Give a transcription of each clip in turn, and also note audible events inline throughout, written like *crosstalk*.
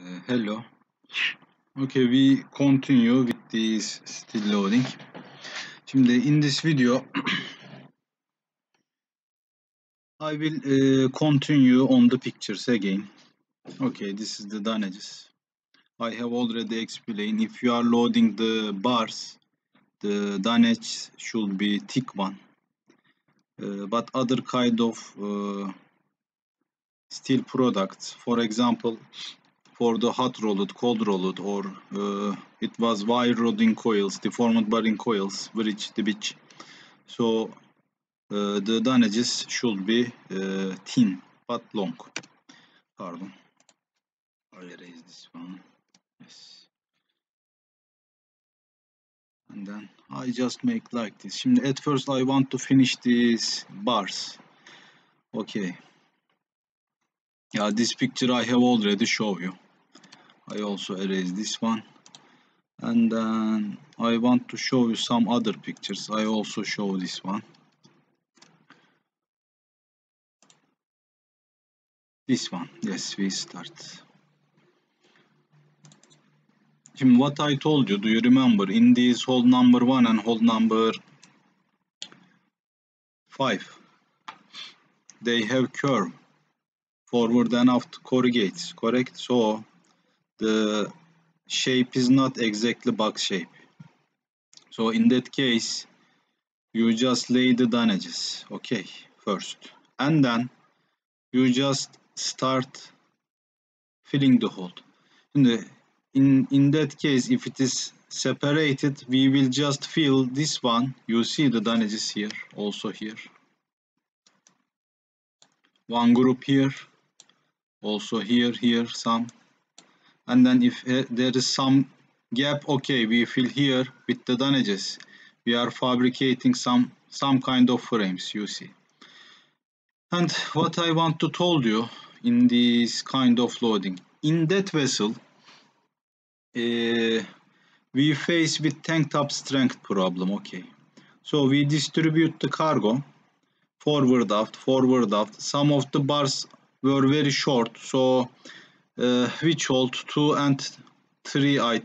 Uh, hello. Okay, we continue with this still loading. Şimdi in this video *clears throat* I will uh, continue on the pictures again. Okay, this is the damages. I have already explained if you are loading the bars, the damage should be thick one. Uh, but other kind of uh, steel products, for example, for the hot rolled, cold rolled, or uh, it was wire rodding coils, deformed bearing coils, bridge, the bitch. So uh, the damages should be uh, thin but long. Pardon. I erase this one. Yes. And then I just make like this. Şimdi at first I want to finish these bars. Okay. Yeah, this picture I have already shown you. I also erase this one. And then I want to show you some other pictures. I also show this one. This one. Yes, we start. Şimdi what I told you, do you remember? In this hold number 1 and hold number 5, they have curve forward and aft corrugates, correct? So the shape is not exactly box shape. So in that case, you just lay the damages, okay, first. And then you just start filling the hole. Şimdi in, in that case, if it is separated, we will just fill this one. You see the damages here, also here. One group here, also here, here, some. And then if uh, there is some gap, okay, we fill here with the dunnages. We are fabricating some, some kind of frames, you see. And what I want to told you in this kind of loading, in that vessel, uh, we face with tank top strength problem okay so we distribute the cargo forward aft forward aft some of the bars were very short so which hold two and three uh,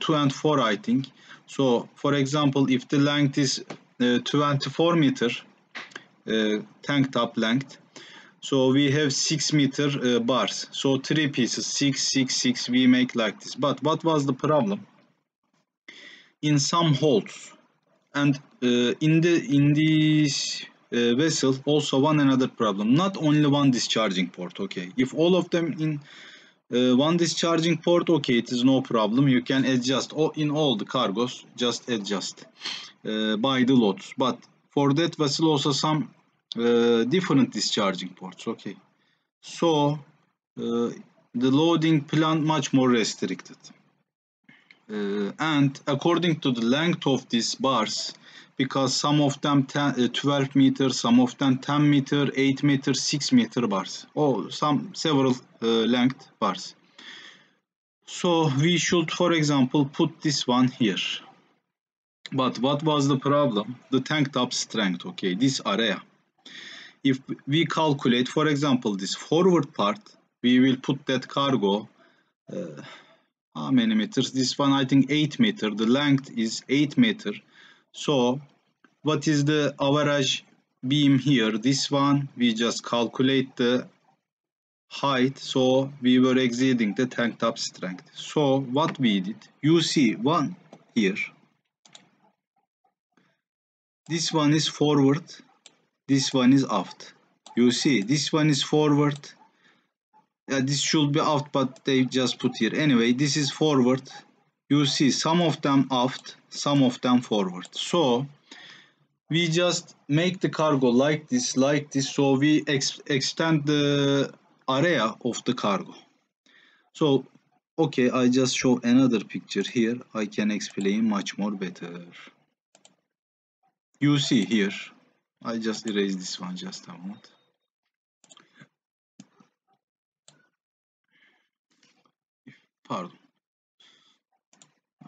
two and four i think so for example if the length is uh, 24 meter uh, tank top length so we have 6 meter uh, bars. So three pieces, 6, 6, 6, we make like this. But what was the problem? In some holes and uh, in the in this uh, vessel also one another problem. Not only one discharging port, okay. If all of them in uh, one discharging port, okay, it is no problem. You can adjust oh, in all the cargos, just adjust uh, by the loads. But for that vessel also some uh, different discharging ports okay so the loading plan much more restricted and according to the length of these bars because some of them 10, 12 meter some of them 10 meter 8 meter 6 meter bars or some several length bars so we should for example put this one here but what was the problem the tank top strength okay this area if we calculate, for example, this forward part, we will put that cargo, uh, how many meters? This one, I think 8 meter. The length is 8 meter. So, what is the average beam here? This one, we just calculate the height. So, we were exceeding the tank top strength. So, what we did, you see one here. This one is forward this one is aft you see this one is forward yeah, this should be aft but they just put here anyway this is forward you see some of them aft some of them forward. So we just make the cargo like this like this. So we ex extend the area of the cargo. So okay i just show another picture here. I can explain much more better. You see here. I just erase this one just a moment. Pardon.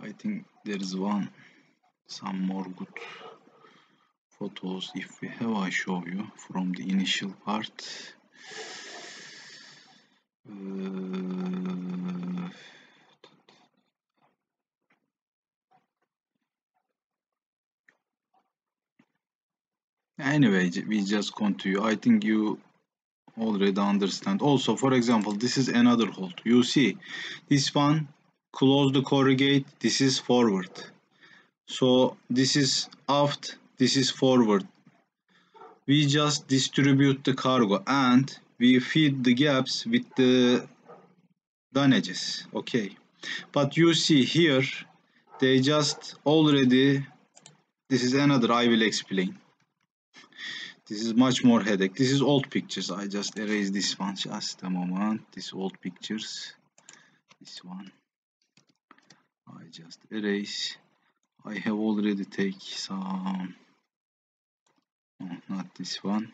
I think there is one some more good photos if we have I show you from the initial part. Uh, anyway we just continue. I think you already understand. Also for example this is another hold you see this one close the corrugate. This is forward. So this is aft. This is forward. We just distribute the cargo and we feed the gaps with the dunnages. Okay, but you see here they just already. This is another. I will explain this is much more headache this is old pictures i just erase this one just a moment this old pictures this one i just erase. I have already take some oh, not this one.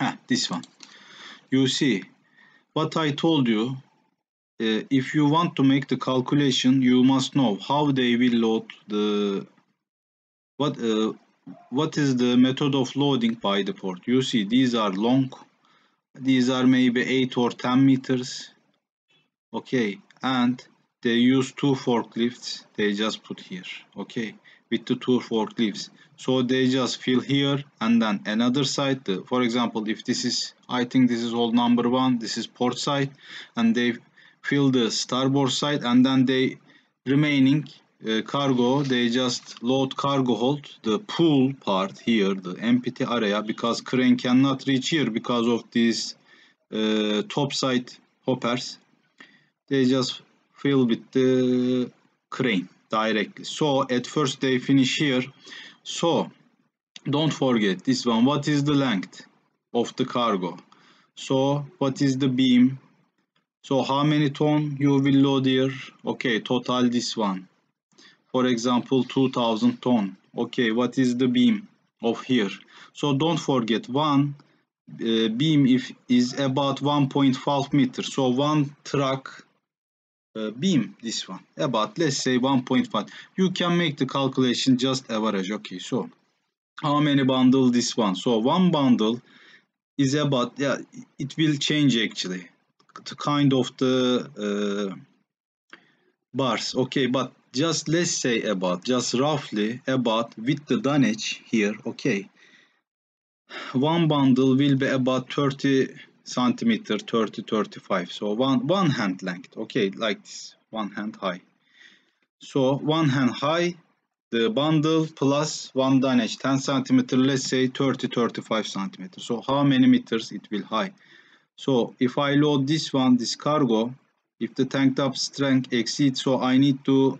Ah this one. You see what i told you uh, if you want to make the calculation you must know how they will load the what uh, what is the method of loading by the port. You see these are long these are maybe 8 or 10 meters. Okay and they use two forklifts they just put here okay? With the two forklifts. So they just fill here and then another side for example if this is i think this is all number one this is port side and they fill the starboard side and then they remaining uh, cargo they just load cargo hold the pool part here the empty area because crane cannot reach here because of these uh, top side hoppers they just fill with the crane directly. So at first they finish here. So don't forget this one. What is the length of the cargo? So what is the beam? So how many ton you will load here? Okay total this one. For example 2000 ton. Okay what is the beam of here? So don't forget one uh, beam if is about 1.5 meter. So one truck beam this one. About let's say 1.5 you can make the calculation just average. Okay so how many bundle this one? So one bundle is about yeah it will change actually. The kind of the uh, bars. Okay but just let's say about just roughly about with the dunnage here. Okay. One bundle will be about 30 centimeter 30 35 so one one hand length. Okay like this. One hand high. So one hand high the bundle plus one dunnage 10 centimeter let's say 30 35 centimeter. So how many meters it will high? So if i load this one this cargo if the tank top strength exceeds so i need to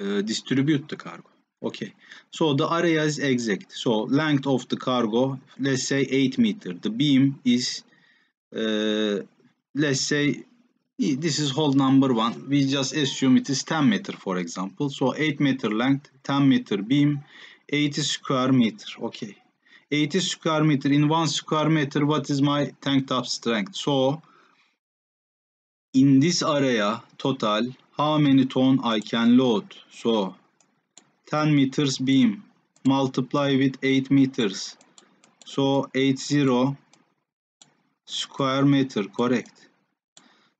uh, distribute the cargo okay. So the area is exact. So length of the cargo let's say 8 meter. The beam is uh, let's say this is whole number one. We just assume it is 10 meter for example. So 8 meter length 10 meter beam 80 square meter. Okay. 80 square meter. İn one square meter what is my tank top strength? So in this area total how many ton I can load? So 10 meters beam. Multiply with 8 meters. So 80 square meter correct.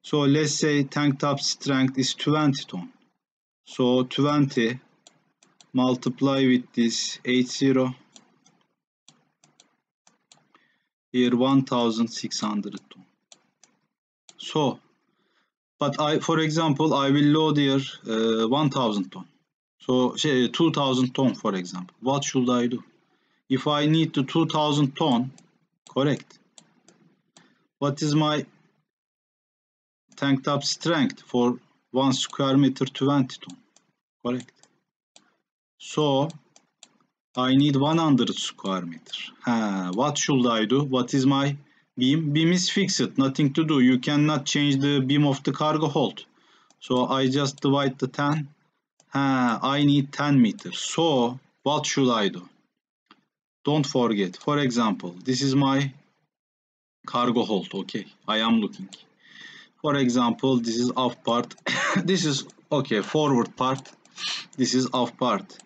So let's say tank top strength is 20 ton. So 20 multiply with this 80 here 1600 ton. So but I, for example, I will load here uh, 1000 ton. So say 2000 ton, for example. What should I do? If I need the 2000 ton, correct. What is my tank top strength for 1 square meter 20 ton? Correct. So I need 100 square meter. Ha, what should I do? What is my beam beam is fixed nothing to do you cannot change the beam of the cargo hold so i just divide the 10 ha, i need 10 meters so what should i do? Don't forget for example this is my cargo hold okay? I am looking. For example this is off part. *coughs* This is okay forward part. This is off part.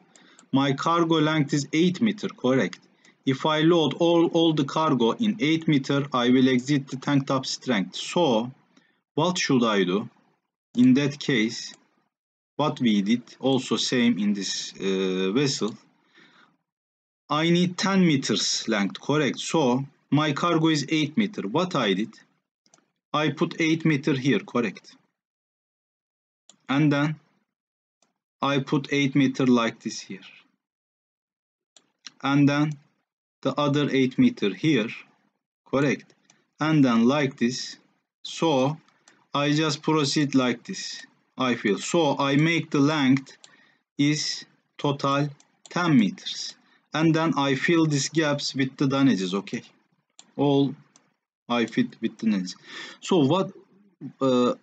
My cargo length is 8 meter correct? If I load all, all the cargo in 8 meter, I will exit the tank top strength. So, what should I do? In that case, what we did, also same in this uh, vessel, I need 10 meters length, correct. So my cargo is 8 meter. What I did? I put 8 meter here, correct. And then I put 8 meter like this here. And then the other 8 meter here, correct. And then like this. So I just proceed like this. I feel. So I make the length is total 10 meters. And then I fill these gaps with the dunnages, okay. All I fit with the dunnages. So what, uh,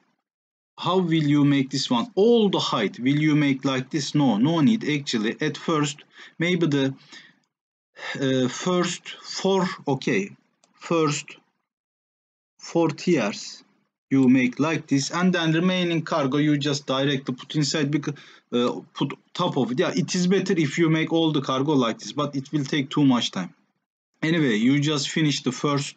how will you make this one? All the height, will you make like this? No, no need actually. At first, maybe the uh, first four, okay, first four tiers you make like this and then remaining cargo you just directly put inside because uh, put top of it. Yeah it is better if you make all the cargo like this but it will take too much time. Anyway you just finish the first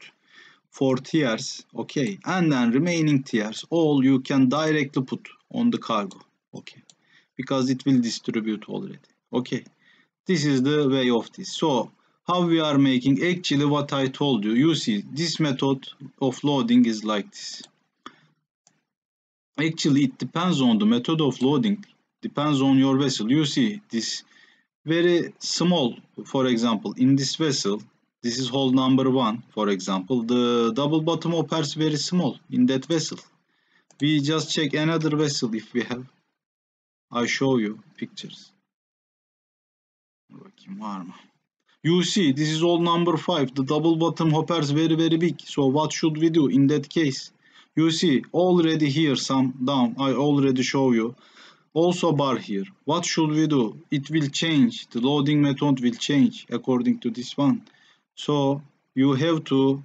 four tiers okay and then remaining tiers all you can directly put on the cargo okay because it will distribute already okay. This is the way of this. So how we are making actually what I told you you see this method of loading is like this actually it depends on the method of loading. Depends on your vessel. You see this very small for example in this vessel this is hole number one for example the double bottom hoppers very small in that vessel. We just check another vessel if we have. I show you pictures. Bakayım var mı? You see this is all number five the double bottom hoppers very very big. So what should we do in that case you see already here some down. I already show you. Also bar here. What should we do? İt will change. The loading method will change according to this one. So you have to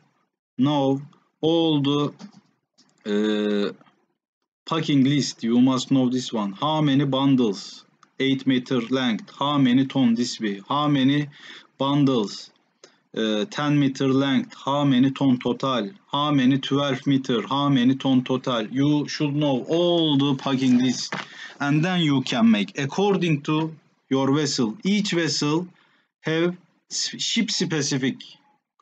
know all the uh, packing list. You must know this one. How many bundles? 8 meter length. How many ton this way? How many bundles uh, 10 meter length how many ton total? How many 12 meter? How many ton total? You should know all the packing list. And then you can make according to your vessel each vessel have ship specific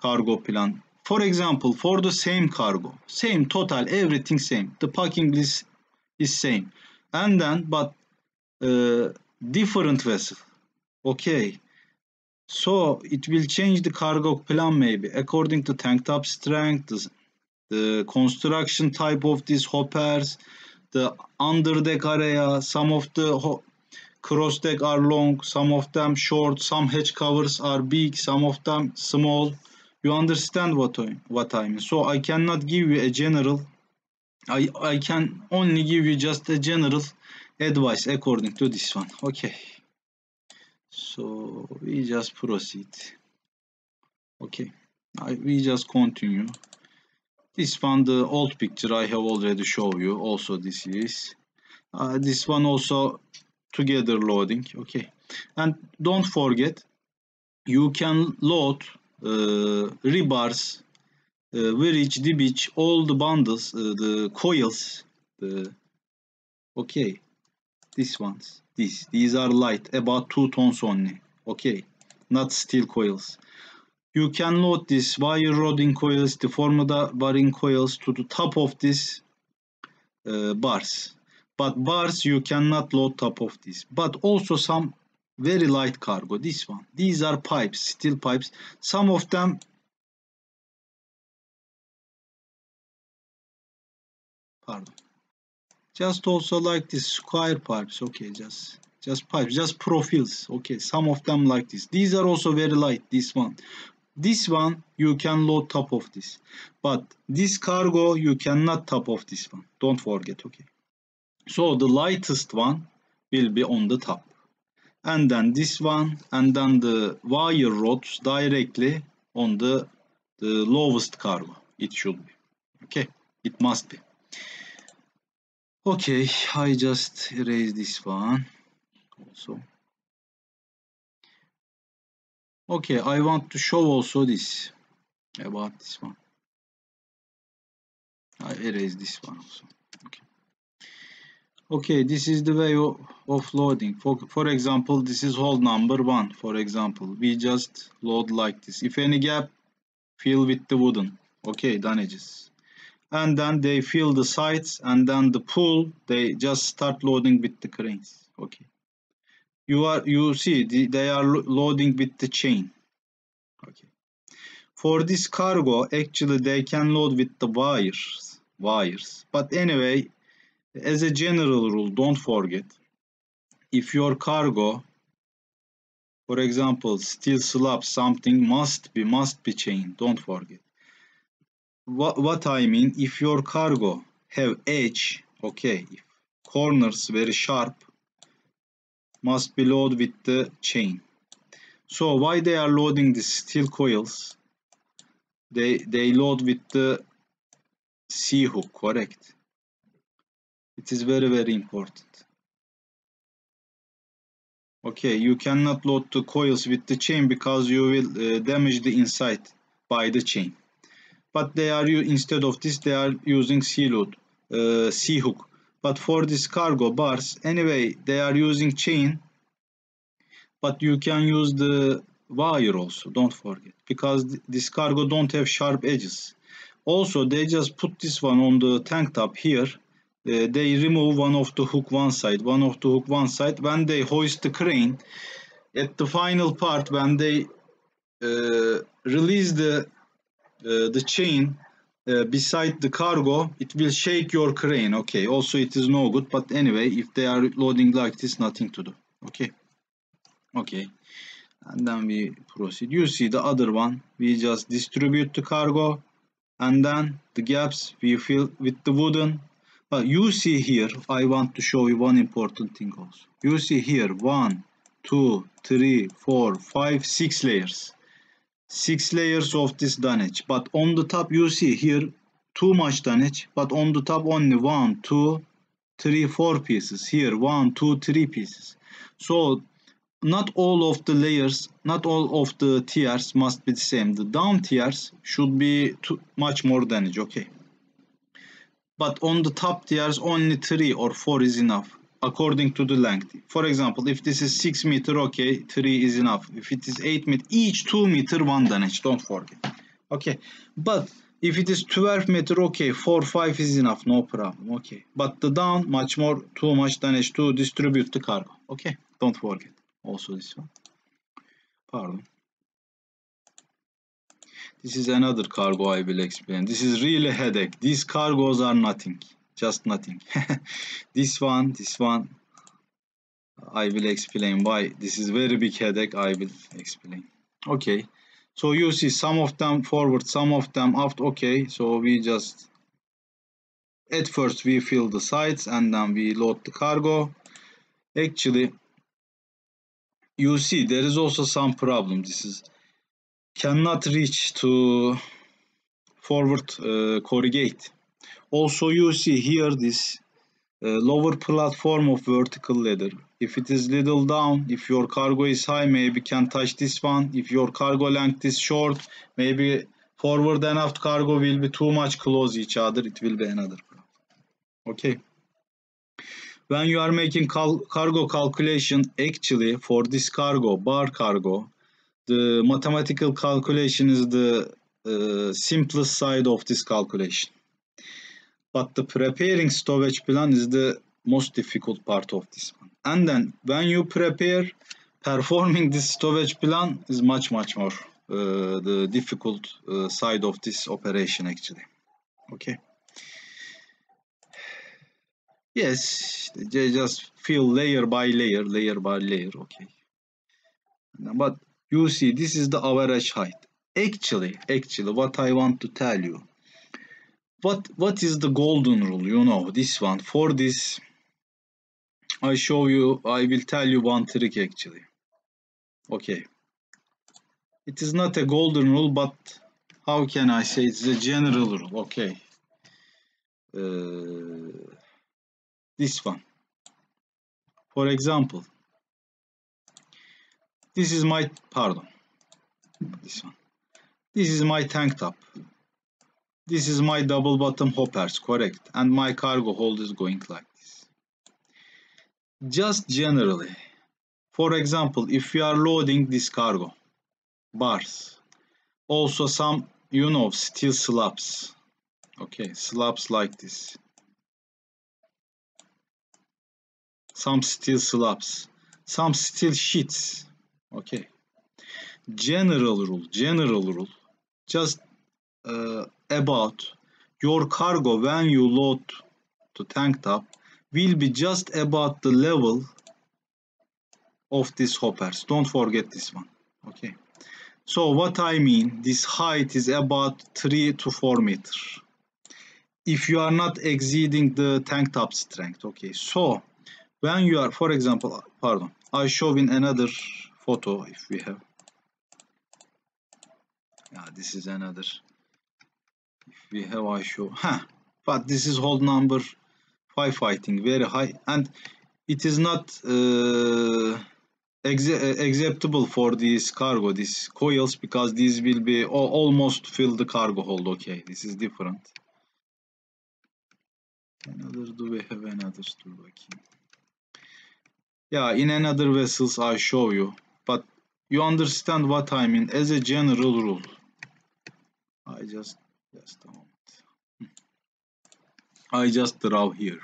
cargo plan. For example for the same cargo same total everything same. The packing list is same. And then but uh, different vessel. Okay so it will change the cargo plan maybe according to tank top strength, the, construction type of these hoppers, the under deck area, some of the cross deck are long, some of them short, some hatch covers are big, some of them small. You understand what I, what I mean. So I cannot give you a general, I, I can only give you just a general advice according to this one. Okay so we just proceed. Okay. I, we just continue. This one the old picture I have already shown you also this is uh, this one also together loading okay. And don't forget you can load uh, rebars uh, WRIC, DBIC, all the bundles, uh, the coils, the okay, these ones this. These are light, about 2 tons only. Okay, not steel coils. You can load this wire rodding coils, the formula bearing coils to the top of this uh, bars. But bars you cannot load top of this. But also some very light cargo, this one. These are pipes, steel pipes. Some of them pardon just also like this square pipes. Okay just just pipes just profiles. Okay some of them like this. These are also very light this one. This one you can load top of this. But this cargo you cannot top of this one. Don't forget okay. So the lightest one will be on the top. And then this one and then the wire rods directly on the the lowest cargo. It should be. Okay it must be okay i just erase this one also okay i want to show also this about this one i erase this one also okay Okay, this is the way of, loading. For, for example, this is hold number one, for example. We just load like this. If any gap, fill with the wooden. Okay, dunnages. And then they fill the sides and then the pool, they just start loading with the cranes. Okay. You are, you see, the, they are lo loading with the chain. Okay. For this cargo, actually they can load with the wires, wires. But anyway, as a general rule, don't forget, if your cargo, for example, steel slab, something must be, must be chain, don't forget. What, what I mean, if your cargo have edge, okay, if corners very sharp, must be loaded with the chain. So why they are loading the steel coils? They, they load with the C-hook, correct? It is very, very important. Okay, you cannot load the coils with the chain because you will uh, damage the inside by the chain. But they are instead of this, they are using C-load, uh, C-hook. But for this cargo bars, anyway, they are using chain. But you can use the wire also, don't forget. Because this cargo don't have sharp edges. Also, they just put this one on the tank top here uh, they remove one of the hook one side, one of the hook one side. When they hoist the crane, at the final part, when they uh, release the uh, the chain uh, beside the cargo, it will shake your crane. Okay. Also, it is no good. But anyway, if they are loading like this, nothing to do. Okay. Okay. And then we proceed. You see the other one. We just distribute the cargo, and then the gaps we fill with the wooden but you see here, I want to show you one important thing also. You see here, one, two, three, four, five, six layers. Six layers of this dunnage. But on the top, you see here, too much dunnage. But on the top, only one, two, three, four pieces. Here, one, two, three pieces. So, not all of the layers, not all of the tiers must be the same. The down tiers should be too much more dunnage, okay but on the top tiers only 3 or 4 is enough according to the length. For example, if this is 6 meter, okay, 3 is enough. If it is 8 meter, each 2 meter, 1 dunnage, don't forget. Okay, but if it is 12 meter, okay, 4, 5 is enough, no problem, okay. But the down, much more, too much dunnage to distribute the cargo, okay. Don't forget, also this one. Pardon. This is another cargo I will explain. This is really headache. These cargos are nothing. Just nothing. *laughs* this one, this one. I will explain why. This is very big headache. I will explain. Okay. So you see some of them forward, some of them aft. Okay. So we just at first we fill the sides and then we load the cargo. Actually, you see there is also some problem. This is cannot reach to forward uh, corrugate. Also you see here this uh, lower platform of vertical ladder. If it is little down, if your cargo is high, maybe can touch this one. If your cargo length is short, maybe forward and aft cargo will be too much close each other. It will be another problem. Okay. When you are making cal cargo calculation, actually for this cargo, bar cargo, the mathematical calculation is the uh, simplest side of this calculation. But the preparing stowage plan is the most difficult part of this one. And then when you prepare, *laughs* performing this stowage plan is much, much more uh, the difficult uh, side of this operation actually. Okay. Yes, just fill layer by layer, layer by layer, okay. But you see this is the average height actually actually what i want to tell you what what is the golden rule? You know this one. For this i show you i will tell you one trick actually. Okay. İt is not a golden rule but how can i say it's a general rule? Okay. Uh, this one. For example this is my, pardon, this one. This is my tank top. This is my double bottom hoppers, correct. And my cargo hold is going like this. just generally for example if we are loading this cargo bars also some you know steel slabs okay slabs like this some steel slabs some steel sheets okay general rule general rule just uh, about. Your cargo when you load to tank top will be just about the level of these hoppers. Don't forget this one. Okay. So what I mean this height is about 3 to 4 meters if you are not exceeding the tank top strength okay. So when you are for example pardon I show in another photo if we have. Yeah this is another we have I show. Huh but this is hold number firefighting very high. And it is not uh, acceptable for this cargo these coils because these will be almost fill the cargo hold. Okay this is different. Another do we have another dur bakayım yeah in another vessels I show you. But you understand what I mean. As a general rule I just just moment I just draw here.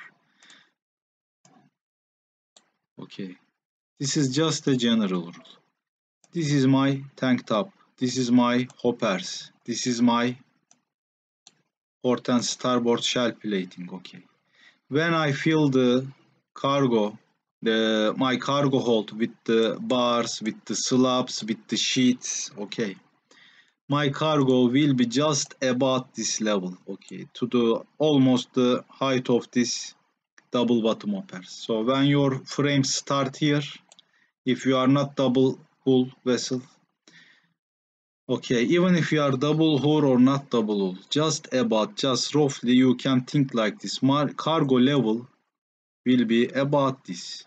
Okay. This is just a general rule. This is my tank top. This is my hoppers. This is my port and starboard shell plating. Okay. When I fill the cargo, the my cargo hold with the bars, with the slabs, with the sheets. Okay my cargo will be just about this level. Okay to the almost the height of this double bottom hoppers so when your frames start here if you are not double hull vessel okay even if you are double hull or not double hull just about just roughly you can think like this. My cargo level will be about this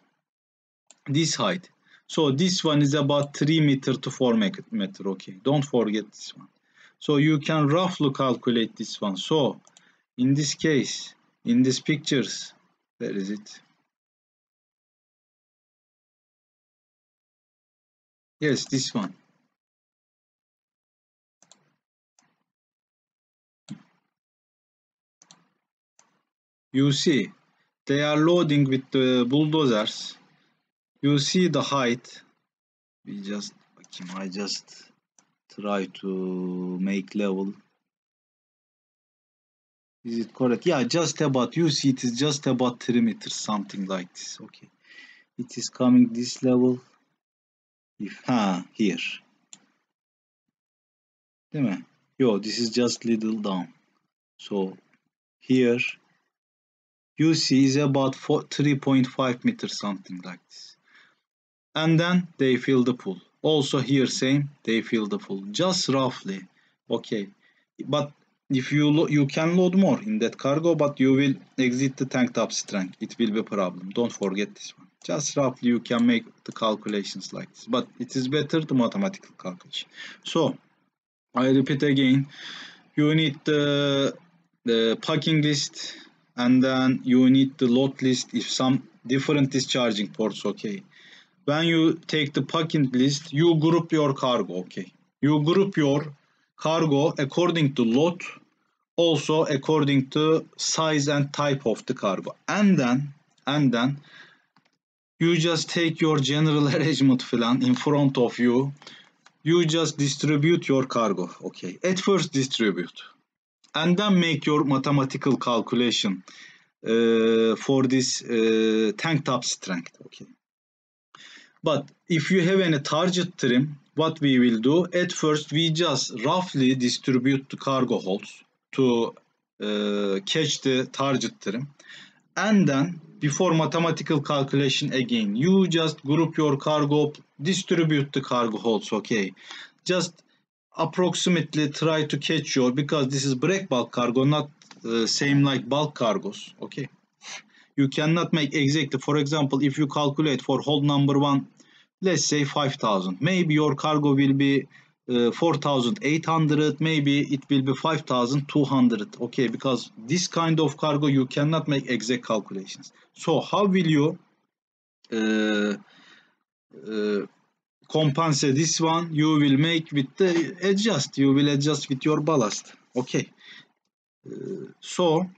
this height so this one is about 3 meter to 4 meter. Okay, don't forget this one. So you can roughly calculate this one. So in this case, in these pictures, there is it? Yes, this one. You see, they are loading with the bulldozers you see the height. We just I just try to make level. Is it correct? Yeah just about you see it is just about 3 meters something like this. Okay. It is coming this level if ha here. Yo this is just little down. So here you see is about 3.5 meters something like this and then they fill the pool. Also here same they fill the pool just roughly okay. But if you you can load more in that cargo but you will exit the tank top strength. It will be a problem. Don't forget this one. Just roughly you can make the calculations like this. But it is better the mathematical calculation. So i repeat again you need the the packing list and then you need the load list if some different discharging ports okay when you take the packing list, you group your cargo, okay? You group your cargo according to load, also according to size and type of the cargo. And then, and then, you just take your general *laughs* arrangement plan in front of you. You just distribute your cargo, okay? At first distribute. And then make your mathematical calculation uh, for this uh, tank top strength, okay? But if you have any target trim, what we will do, at first we just roughly distribute the cargo holds to uh, catch the target trim. And then before mathematical calculation again, you just group your cargo, distribute the cargo holds, okay. Just approximately try to catch your, because this is break bulk cargo, not uh, same like bulk cargos, okay you cannot make exactly for example if you calculate for hold number one let's say 5000 maybe your cargo will be uh, 4800 maybe it will be 5200 okay because this kind of cargo you cannot make exact calculations. So how will you uh, uh, compensate this one? You will make with the adjust you will adjust with your ballast. Okay. Uh, so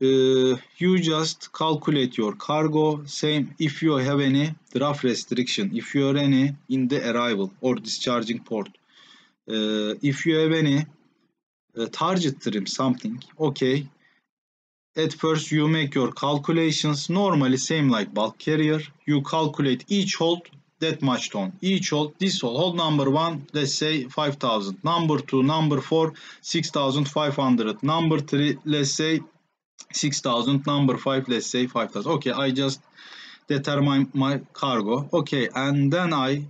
you just calculate your cargo. Same if you have any draft restriction. İf you are any in the arrival or discharging port. Uh, if you have any uh, target trim something okay. At first you make your calculations. Normally same like bulk carrier. You calculate each hold that much ton. Each hold this hold, hold number one let's say 5000 number two number four 6500 number three let's say 6000 number 5 let's say 5000 okay i just determine my cargo. Okay and then i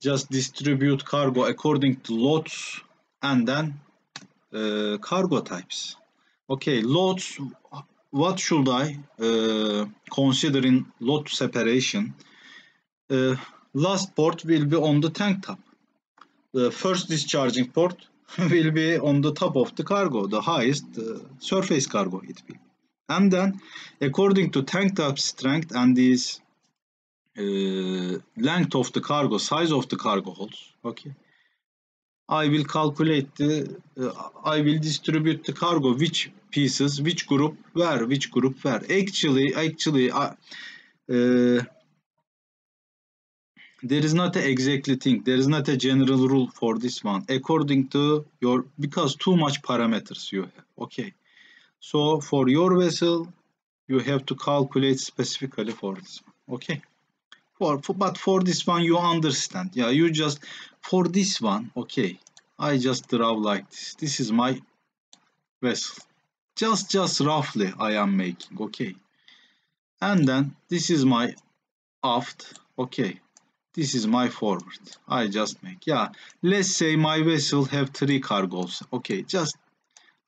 just distribute cargo according to lots and then uh, cargo types. Okay lots what should i uh, consider in load separation? Uh, last port will be on the tank top. The first discharging port *laughs* will be on the top of the cargo, the highest uh, surface cargo it will. And then, according to tank top strength and this uh, length of the cargo, size of the cargo holds, okay, I will calculate the, uh, I will distribute the cargo, which pieces, which group where, which group where. Actually, actually, I, uh, there is not a exactly thing. There is not a general rule for this one. According to your because too much parameters you have. Okay. So for your vessel you have to calculate specifically for this one. Okay. For, for but for this one you understand. Yeah you just for this one okay. I just draw like this. This is my vessel. Just just roughly i am making. Okay. And then this is my aft. Okay this is my forward. I just make yeah. Let's say my vessel have three cargoes. Okay just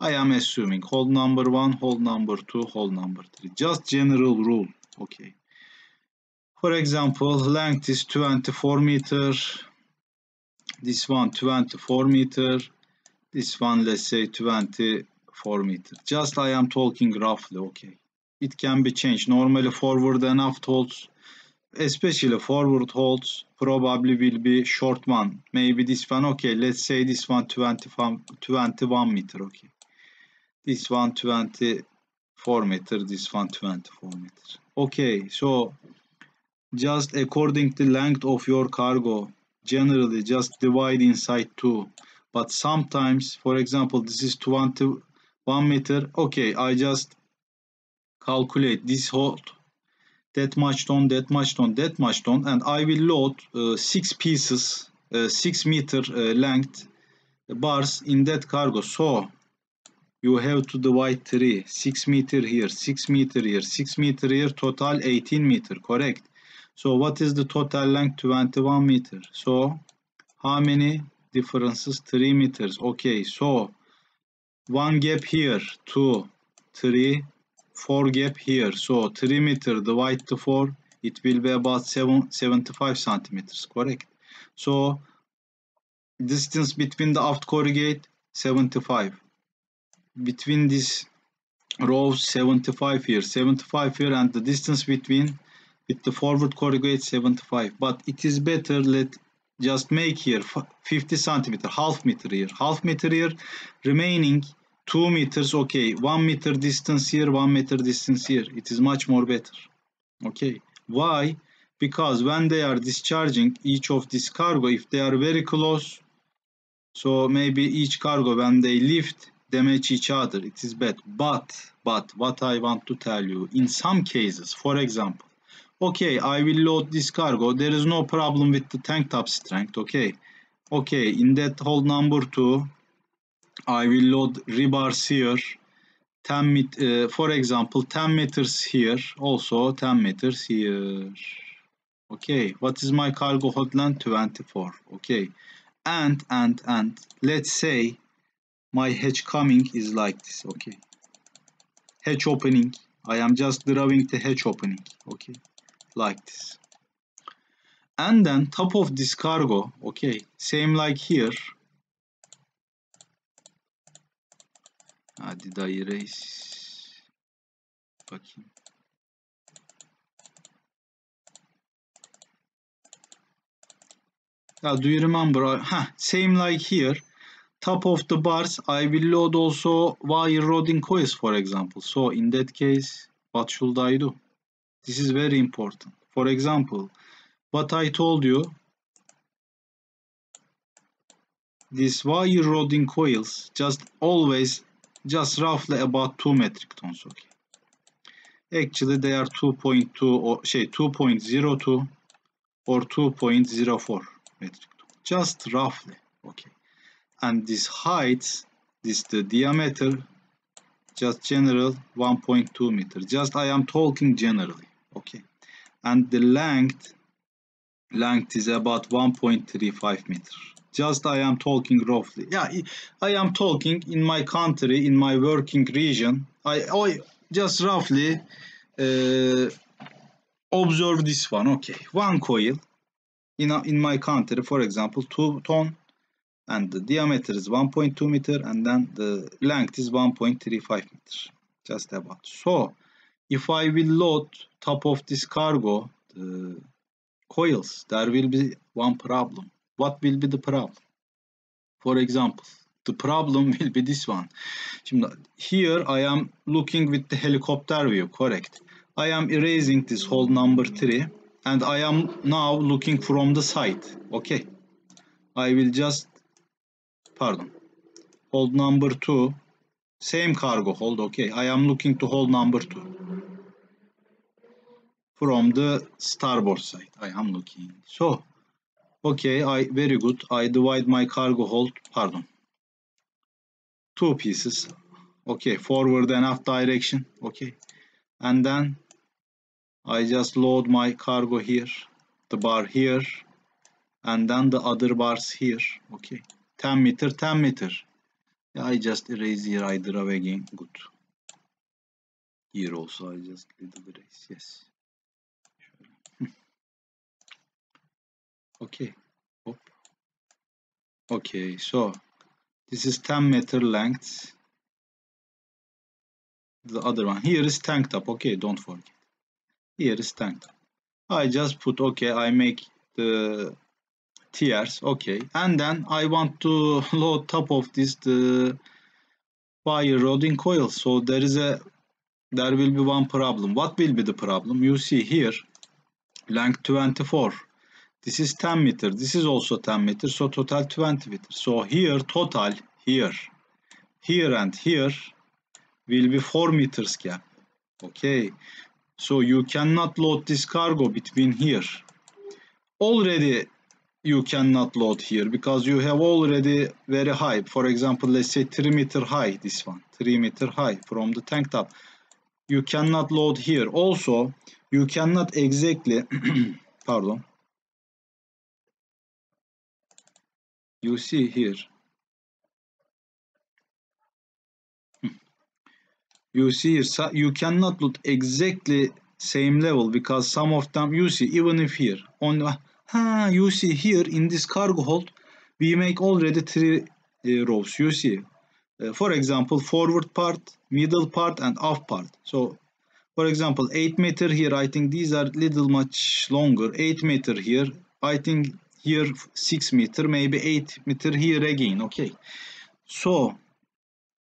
i am assuming hold number one hold number two hold number three. Just general rule okay. For example length is 24 meter this one 24 meter this one let's say 24 meter. Just i am talking roughly okay. It can be changed. Normally forward and aft holds especially forward holds probably will be short one. Maybe this one okay let's say this one 21 21 meter okay. This one 24 meter this one 24 meter. Okay so just according to length of your cargo generally just divide inside two. But sometimes for example this is 21 meter okay i just calculate this hold that much ton, that much ton, that much ton, and I will load uh, six pieces, uh, six meter uh, length bars in that cargo. So you have to divide three, six meter here, six meter here, six meter here, total 18 meter, correct? So what is the total length? 21 meter. So how many differences? 3 meters. Okay, so one gap here, two, three, 4 gap here. So 3 meter divide to 4 it will be about 7 75 centimeters correct? So distance between the aft corrugate 75 between this rows 75 here 75 here and the distance between with the forward corrugate 75 but it is better let just make here 50 centimeter half meter here. Half meter here remaining 2 meters okay. 1 meter distance here 1 meter distance here. It is much more better okay. Why? Because when they are discharging each of this cargo if they are very close so maybe each cargo when they lift damage each other. It is bad. But but what i want to tell you in some cases for example okay i will load this cargo. There is no problem with the tank top strength okay. Okay in that hold number two I will load rebars here. 10 met uh, for example 10 meters here also 10 meters here. Okay what is my cargo hold length 24 okay. And and and let's say my hatch coaming is like this. Okay. Hatch opening. I am just drawing the hatch opening. Okay. Like this. And then top of this cargo. Okay. Same like here Hadi dayı reis. Bakayım. Now, do you remember? Ha, same like here. Top of the bars, I will load also wire loading coils, for example. So, in that case, what should I do? This is very important. For example, what I told you, this wire loading coils, just always just roughly about 2 metric tons okay. Actually they are 2.2 or say 2.02 or 2.04 metric ton. Just roughly okay. And this height this the diameter just general 1.2 meter. Just i am talking generally okay. And the length length is about 1.35 meter just I am talking roughly. Yeah, I am talking in my country, in my working region. I, I just roughly uh, observe this one. Okay, one coil in, in my country, for example, 2 ton and the diameter is 1.2 meter and then the length is 1.35 meter. Just about. So, if I will load top of this cargo, the coils, there will be one problem what will be the problem? For example, the problem *laughs* will be this one. Şimdi here I am looking with the helicopter view, correct. I am erasing this whole number 3 and I am now looking from the side, okay. I will just, pardon, hold number 2, same cargo hold, okay. I am looking to hold number 2 from the starboard side. I am looking. So Okay, I very good. I divide my cargo hold, pardon, two pieces. Okay, forward and aft direction. Okay, and then I just load my cargo here, the bar here, and then the other bars here. Okay, 10 meter, 10 meter. I just erase here. I draw again. Good. Here also I just did the erase. Yes. Okay. Oh. Okay so this is 10 meter length. The other one here is tank top okay don't forget. Here is tank top I just put okay I make the tiers okay. And then I want to *laughs* load top of this the wire rod in coil. So there is a there will be one problem. What will be the problem? You see here length 24 this is 10 meter. This is also 10 meter. So total 20 meter. So here total here, here and here will be 4 meters gap. Okay. So you cannot load this cargo between here. Already you cannot load here because you have already very high. For example, let's say 3 meter high, this one, 3 meter high from the tank top. You cannot load here. Also, you cannot exactly, *clears throat* pardon, you see here. Hmm. you see you cannot look exactly same level because some of them you see even if here on ah, you see here in this cargo hold we make already three uh, rows you see. Uh, for example forward part middle part and off part. So for example 8 meter here I think these are little much longer. 8 meter here I think here 6 meter maybe 8 meter here again okay. So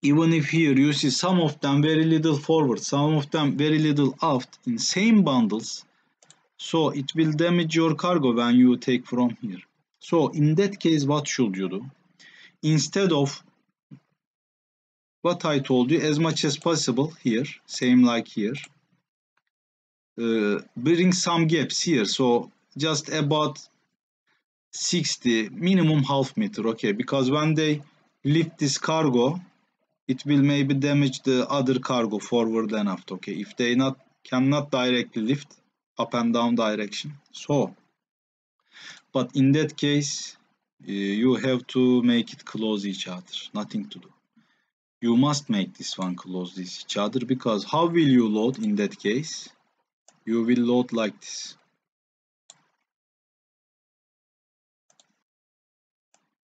even if here you see some of them very little forward some of them very little aft in same bundles so it will damage your cargo when you take from here. So in that case what should you do? İnstead of what I told you as much as possible here same like here uh, bring some gaps here. So just about 60 minimum half meter okay because when they lift this cargo it will maybe damage the other cargo forward and aft okay if they not cannot directly lift up and down direction. So but in that case uh, you have to make it close each other nothing to do. You must make this one close this each other because how will you load in that case? You will load like this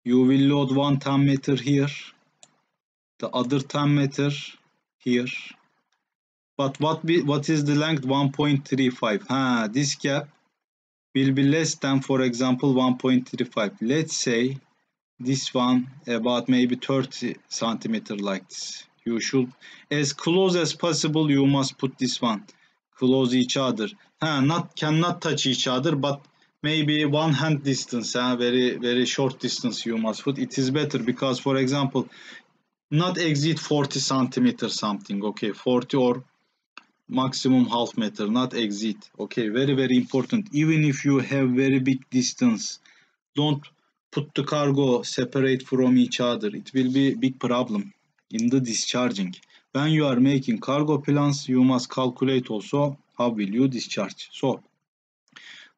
you will load one 10 meter here the other 10 meter here but what be what is the length 1.35 ah this gap will be less than, for example, 1.35. Let's say this one about maybe 30 centimeter like this. You should, as close as possible, you must put this one close each other. Ha, not cannot touch each other, but maybe one hand distance, ha, very very short distance you must put. It is better because, for example, not exceed 40 centimeter something. Okay, 40 or maximum half meter not exit okay? Very very important. Even if you have very big distance don't put the cargo separate from each other. It will be big problem in the discharging. When you are making cargo plans you must calculate also how will you discharge. So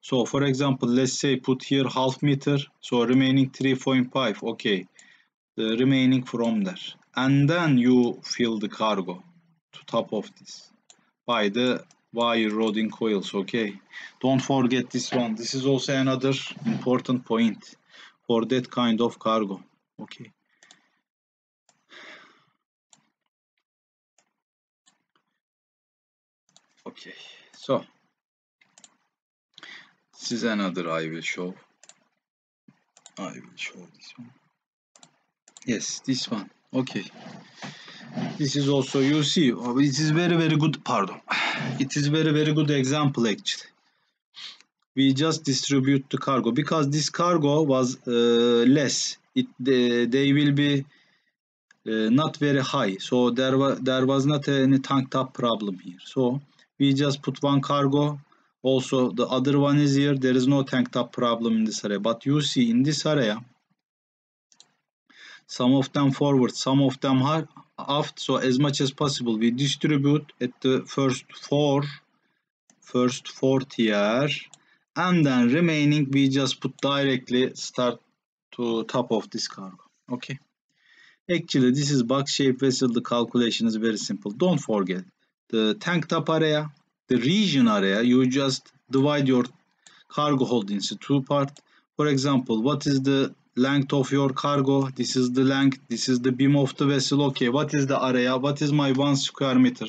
so for example let's say put here half meter so remaining 3.5 okay. The remaining from there. And then you fill the cargo to top of this by the wire rod in coils okay. Don't forget this one. This is also another important point for that kind of cargo okay. Okay so this is another I will show. I will show this one. Yes this one. Okay. This is also you see oh, it is very very good pardon. İt is very very good example actually. We just distribute the cargo. Because this cargo was uh, less. İt they, they will be uh, not very high. So there was there was not any tank top problem here. So we just put one cargo also the other one is here. There is no tank top problem in this area but you see in this area some of them forward some of them are aft. So as much as possible we distribute at the first four first four tier and then remaining we just put directly start to top of this cargo. Okay? Actually this is box shape vessel. The calculation is very simple. Don't forget the tank top area the region area you just divide your cargo hold into two part. For example what is the length of your cargo? This is the length this is the beam of the vessel. Okay what is the area? What is my one square meter?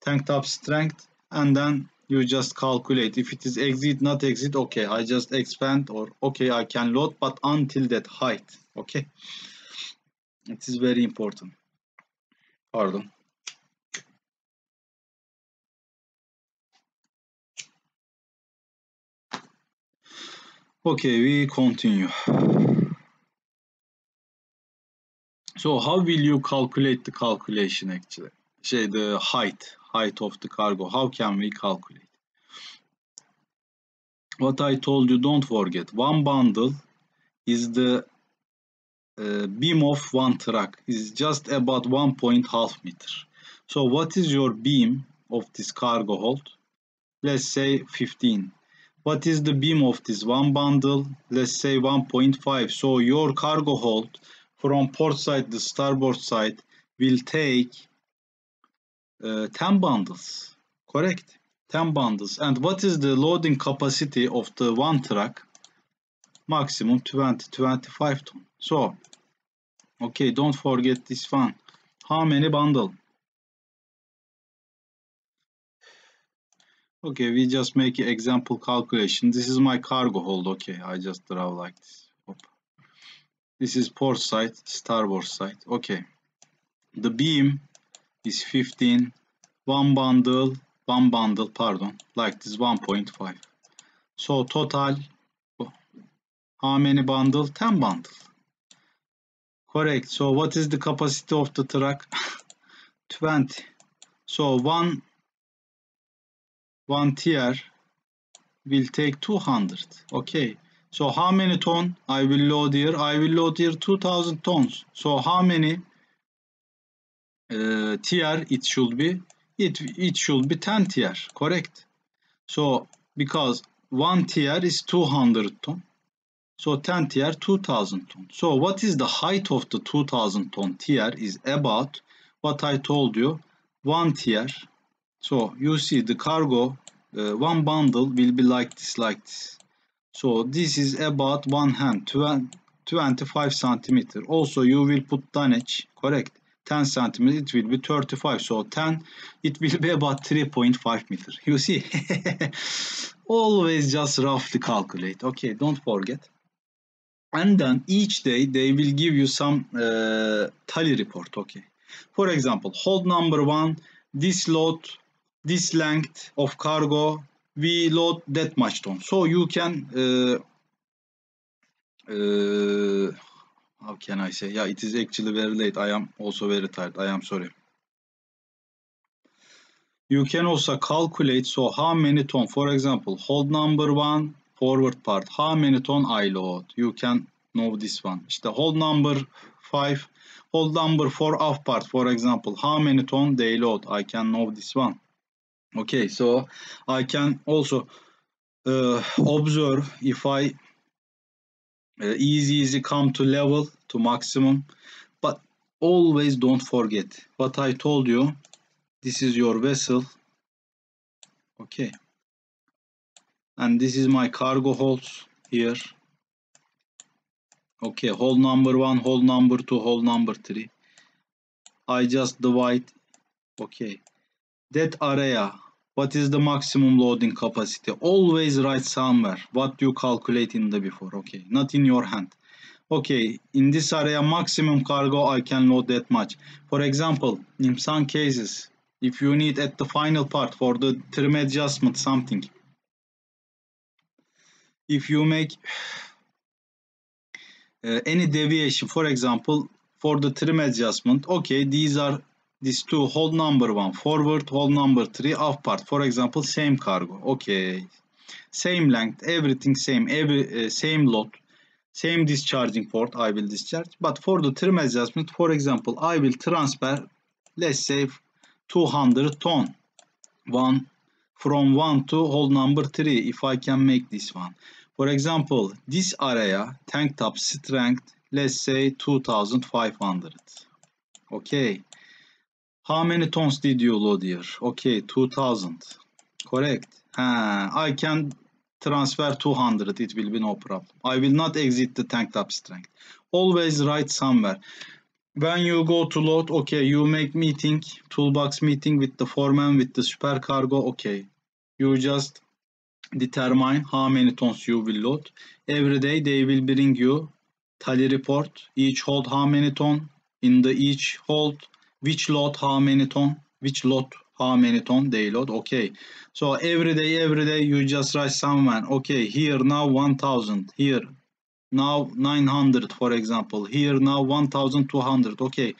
Tank top strength and then you just calculate. İf it is exit not exit okay i just expand or okay i can load but until that height okay? İt is very important. Pardon okay we continue So how will you calculate the calculation actually? Say the height, height of the cargo. How can we calculate? What I told you, don't forget. One bundle is the uh, beam of one truck is just about one point half meter. So what is your beam of this cargo hold? Let's say 15. What is the beam of this one bundle? Let's say 1.5. So your cargo hold from port side the starboard side will take uh, 10 bundles correct? 10 bundles. And what is the loading capacity of the one truck? Maximum 20 25 ton. So okay don't forget this one. How many bundle okay we just make an example calculation this is my cargo hold okay i just draw like this this is port side, starboard side. Okay. The beam is 15. One bundle, one bundle, pardon, like this 1.5. So total, how many bundle? 10 bundle. Correct. So what is the capacity of the truck? *laughs* 20. So one one tier will take 200. Okay. So how many ton I will load here? I will load here 2000 tons. So how many uh, tier it should be? It, it should be 10 tier, correct? So because one tier is 200 ton. So 10 tier 2000 ton. So what is the height of the 2000 ton tier is about what I told you, one tier. So you see the cargo, uh, one bundle will be like this, like this. So this is about one hand, 25 centimeter. Also you will put dunnage, correct? 10 centimeter, it will be 35. So 10, it will be about 3.5 meter. You see, *laughs* always just roughly calculate. Okay, don't forget. And then each day they will give you some uh, tally report. Okay. For example, hold number one, this load, this length of cargo, we load that much ton. So you can uh, uh, how can I say? Yeah, it is actually very late. I am also very tired. I am sorry. You can also calculate, so how many ton, for example, hold number one, forward part, how many ton I load? You can know this one. İşte hold number five, hold number four off part, for example, how many ton they load? I can know this one. Okay, so I can also uh, observe if I uh, easy easy come to level to maximum but always don't forget what I told you. This is your vessel. Okay. And this is my cargo holds here. Okay hole number one hole number two hole number three. I just divide. Okay that area what is the maximum loading capacity? Always write somewhere what you calculate in the before okay? Not in your hand. Okay in this area maximum cargo i can load that much. For example in some cases if you need at the final part for the trim adjustment something. İf you make *sighs* uh, any deviation for example for the trim adjustment okay these are these two hold number one forward hold number three off part for example same cargo. Okay. Same length everything same every uh, same load same discharging port I will discharge. But for the trim adjustment for example I will transfer let's say 200 ton. One from 1 to hold number 3 if I can make this one. For example this area tank top strength let's say 2500 okay how many tons did you load here? Okay, 2000. Correct. Ha, I can transfer 200. It will be no problem. I will not exit the tank top strength. Always write somewhere. When you go to load, okay, you make meeting, toolbox meeting with the foreman, with the supercargo, okay. You just determine how many tons you will load. Every day they will bring you tally report, each hold how many ton, in the each hold which load how many ton? Which load how many ton? They load okay. So every day every day you just write someone okay here now 1000 here now 900 for example here now 1200 okay.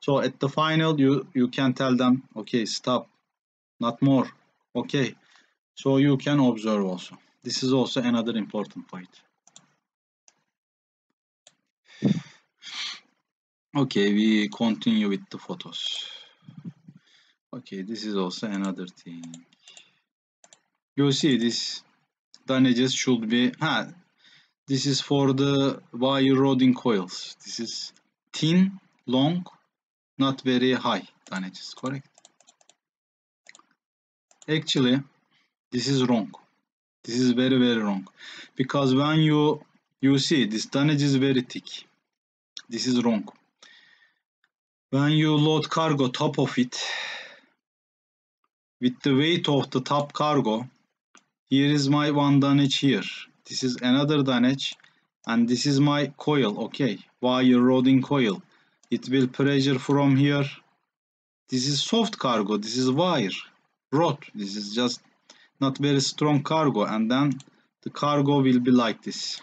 So at the final you you can tell them okay stop not more okay. So you can observe also. This is also another important point okay we continue with the photos. Okay this is also another thing. You see this dunnages should be ah, this is for the wire rod in coils. This is thin long not very high dunnages correct? Actually this is wrong. This is very very wrong. Because when you you see this dunnage is very thick. This is wrong when you load cargo top of it. With the weight of the top cargo here is my one dunnage here. This is another dunnage and this is my coil okay. Wire rod in coil? It will pressure from here. This is soft cargo this is wire rod this is just not very strong cargo and then the cargo will be like this.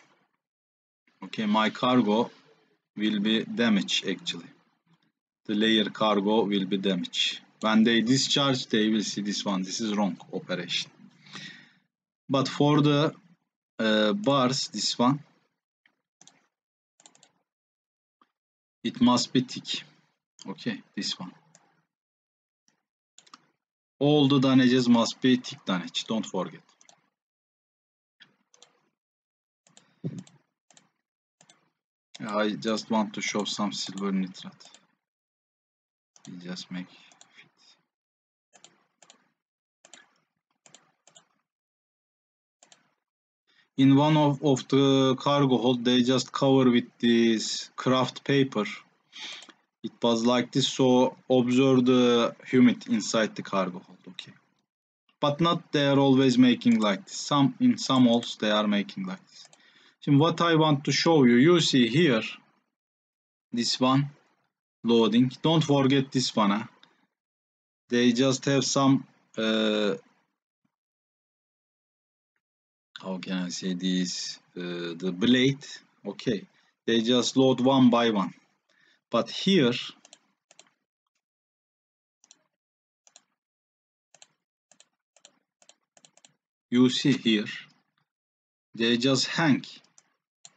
Okay my cargo will be damaged actually the layer cargo will be damaged. When they discharge, they will see this one. This is wrong operation. But for the uh, bars, this one, it must be thick. Okay, this one. All the damages must be thick damage. Don't forget. I just want to show some silver nitrate just make fit. in one of, of the cargo hold they just cover with this craft paper It was like this, so observe the humid inside the cargo hold. Okay. But not they are always making like this. Some in some holes they are making like this. Şimdi what I want to show you, you see here, this one, loading. Don't forget this one. They just have some, uh, how can I say this, uh, the blade, okay. They just load one by one. But here, you see here, they just hang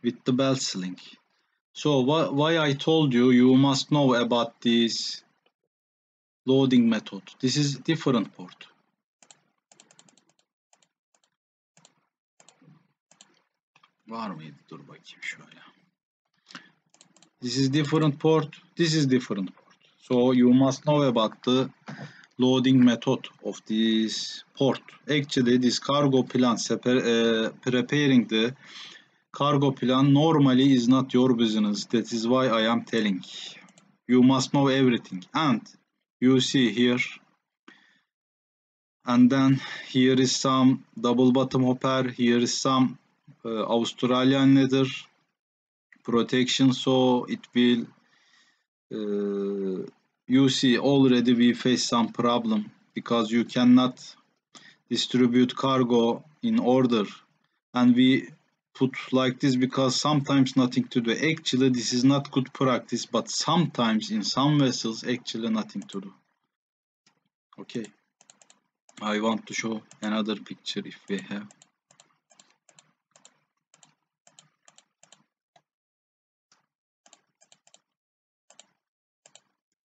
with the belt sling. So wh why I told you, you must know about this loading method. This is different port. Var mıydı? Dur bakayım şöyle. This is different port. This is different port. So you must know about the loading method of this port. Actually, this cargo plan uh, preparing the cargo plan normally is not your business. That is why I am telling. You must know everything. And you see here, and then here is some double bottom hopper. Here is some uh, Australian leather protection. So it will. Uh, you see already we face some problem because you cannot distribute cargo in order and we put like this because sometimes nothing to do. Actually, this is not good practice, but sometimes in some vessels, actually nothing to do. Okay. I want to show another picture if we have.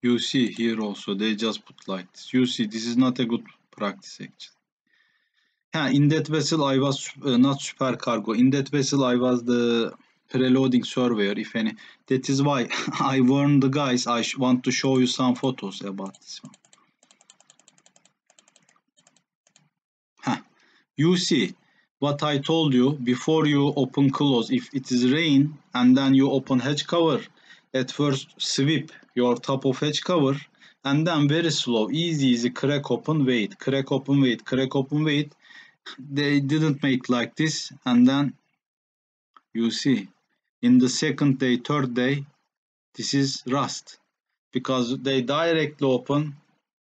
You see here also, they just put like this. You see, this is not a good practice actually. Yeah, in that vessel I was uh, not supercargo. In that vessel I was the preloading surveyor, if any. That is why *laughs* I warned the guys I want to show you some photos about this one. Huh. You see what I told you before you open close. If it is rain and then you open hatch cover, at first sweep your top of hatch cover and then very slow, easy, easy crack open, wait, crack open, wait, crack open, wait they didn't make like this and then you see in the second day third day this is rust because they directly open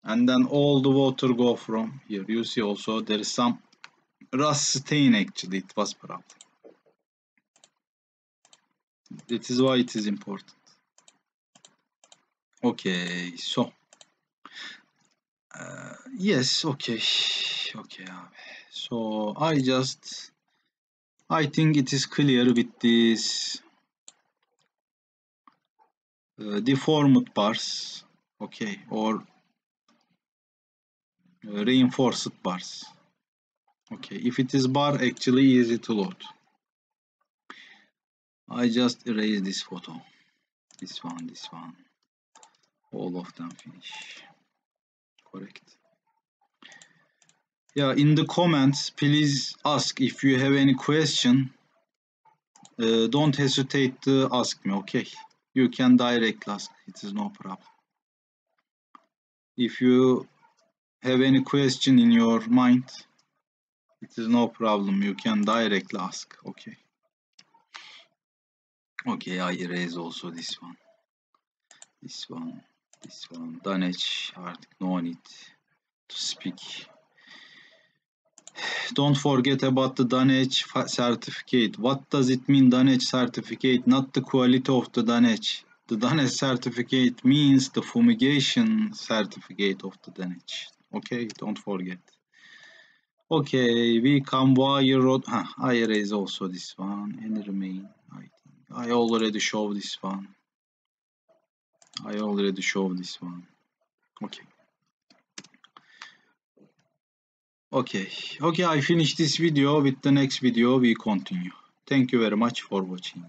and then all the water go from here. You see also there is some rust stain actually it was problem that is why it is important. Okay so uh, yes okay okay so I just I think it is clear with this uh, deformed bars okay or uh, reinforced bars okay. If it is bar actually easy to load? I just erase this photo this one this one. All of them finish. Correct yeah in the comments please ask if you have any question. Uh, don't hesitate to ask me okay? You can directly ask it is no problem. İf you have any question in your mind it is no problem you can directly ask okay? Okay I erase also this one. This one this one. Damage no need to speak don't forget about the Danech certificate. What does it mean Danech certificate? Not the quality of the Danech. The Danech certificate means the fumigation certificate of the Danech. Okay, don't forget. Okay, we come wire road. Huh, I erase also this one and remain. I think I already show this one. I already show this one. Okay. Okay, okay, I finish this video. With the next video, we continue. Thank you very much for watching.